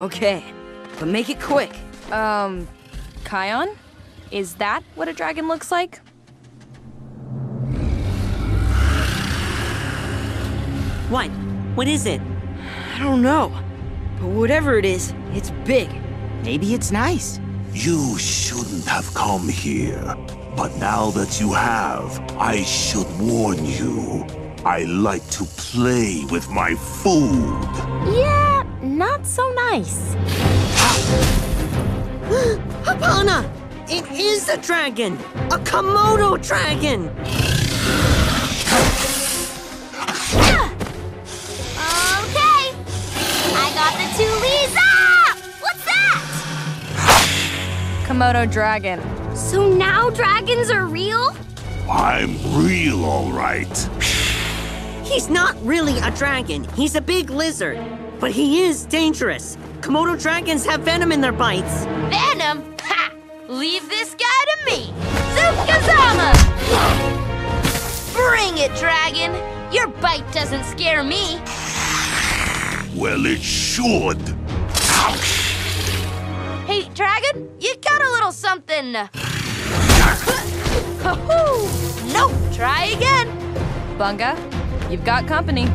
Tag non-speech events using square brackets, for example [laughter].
Okay, but make it quick. Um, Kion? Is that what a dragon looks like? What? What is it? I don't know. But whatever it is, it's big. Maybe it's nice. You shouldn't have come here. But now that you have, I should warn you. I like to play with my food. Yeah, not so nice. [gasps] Hapana! It is a dragon! A Komodo dragon! Okay. I got the two leaves. Ah! What's that? Komodo dragon. So now dragons are real? I'm real, all right. He's not really a dragon. He's a big lizard. But he is dangerous. Komodo dragons have venom in their bites. Venom? Ha! Leave this guy to me. Zuka Zama! Bring it, dragon. Your bite doesn't scare me. Well, it should. Hey, dragon, you got a little something. Nope, try again. Bunga, you've got company.